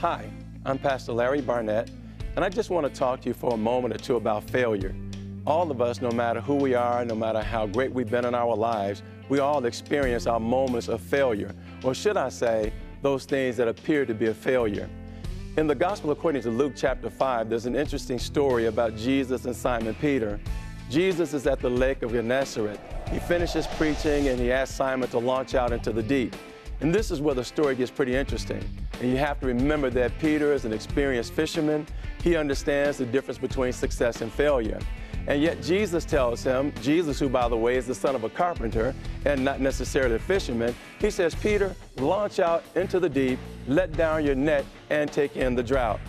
Hi, I'm Pastor Larry Barnett, and I just want to talk to you for a moment or two about failure. All of us, no matter who we are, no matter how great we've been in our lives, we all experience our moments of failure, or should I say, those things that appear to be a failure. In the Gospel according to Luke chapter 5, there's an interesting story about Jesus and Simon Peter. Jesus is at the lake of Gennesaret. He finishes preaching and he asks Simon to launch out into the deep. And this is where the story gets pretty interesting. And you have to remember that Peter is an experienced fisherman. He understands the difference between success and failure. And yet Jesus tells him, Jesus, who by the way is the son of a carpenter and not necessarily a fisherman, he says, Peter, launch out into the deep, let down your net, and take in the drought.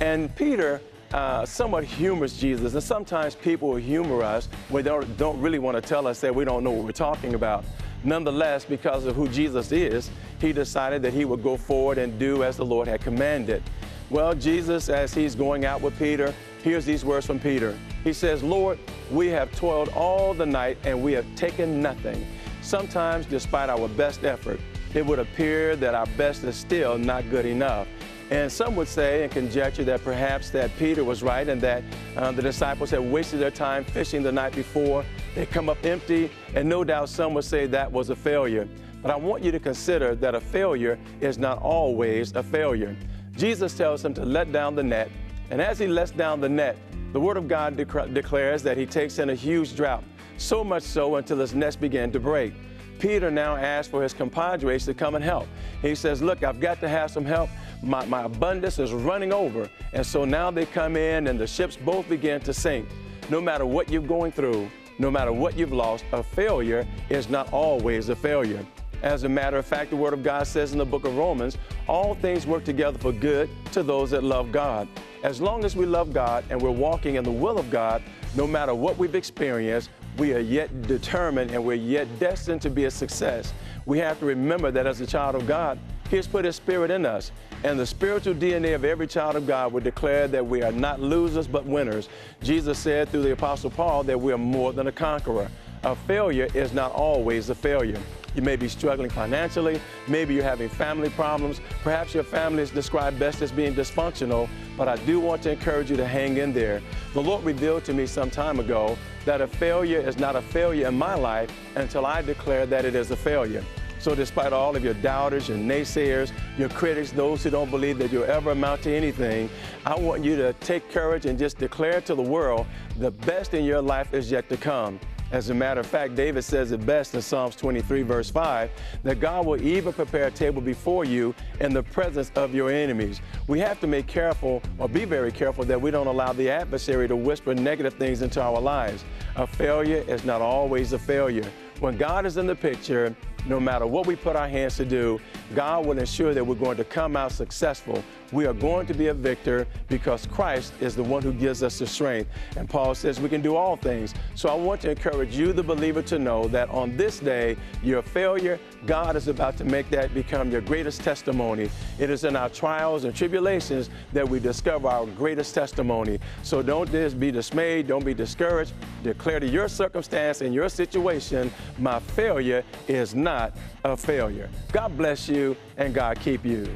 And Peter uh, somewhat humors Jesus, and sometimes people will humor us when they don't, don't really want to tell us that we don't know what we're talking about. Nonetheless, because of who Jesus is, he decided that he would go forward and do as the Lord had commanded. Well, Jesus, as he's going out with Peter, hears these words from Peter. He says, Lord, we have toiled all the night and we have taken nothing. Sometimes, despite our best effort, it would appear that our best is still not good enough. And some would say and conjecture that perhaps that Peter was right and that uh, the disciples had wasted their time fishing the night before. They come up empty, and no doubt some would say that was a failure. But I want you to consider that a failure is not always a failure. Jesus tells him to let down the net, and as he lets down the net, the Word of God declares that he takes in a huge drought, so much so until his nets began to break. Peter now asks for his compadres to come and help. He says, Look, I've got to have some help my, my abundance is running over. And so now they come in and the ships both begin to sink. No matter what you're going through, no matter what you've lost, a failure is not always a failure. As a matter of fact, the Word of God says in the book of Romans, all things work together for good to those that love God. As long as we love God and we're walking in the will of God, no matter what we've experienced, we are yet determined and we're yet destined to be a success. We have to remember that as a child of God, he has put His Spirit in us. And the spiritual DNA of every child of God would declare that we are not losers but winners. Jesus said through the Apostle Paul that we are more than a conqueror. A failure is not always a failure. You may be struggling financially, maybe you're having family problems, perhaps your family is described best as being dysfunctional, but I do want to encourage you to hang in there. The Lord revealed to me some time ago that a failure is not a failure in my life until I declare that it is a failure. So despite all of your doubters, your naysayers, your critics, those who don't believe that you'll ever amount to anything, I want you to take courage and just declare to the world the best in your life is yet to come. As a matter of fact, David says it best in Psalms 23, verse 5, that God will even prepare a table before you in the presence of your enemies. We have to make careful or be very careful that we don't allow the adversary to whisper negative things into our lives. A failure is not always a failure. When God is in the picture, no matter what we put our hands to do, God will ensure that we're going to come out successful. We are going to be a victor because Christ is the one who gives us the strength. And Paul says we can do all things. So I want to encourage you, the believer, to know that on this day, your failure, God is about to make that become your greatest testimony. It is in our trials and tribulations that we discover our greatest testimony. So don't just be dismayed, don't be discouraged. Declare to your circumstance and your situation, my failure is not a failure. God bless you and God keep you.